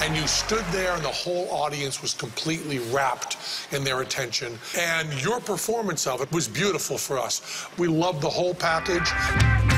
and you stood there, and the whole audience was completely wrapped in their attention. And your performance of it was beautiful for us. We loved the whole package.